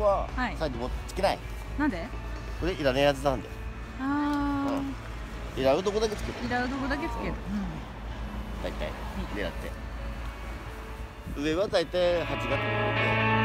ははい。サイドもつけない。なんで？これいらねえやつなんで。ああいらうとこだけつけるいらうとこだけつける。大体狙って。上は大体8月の頃で。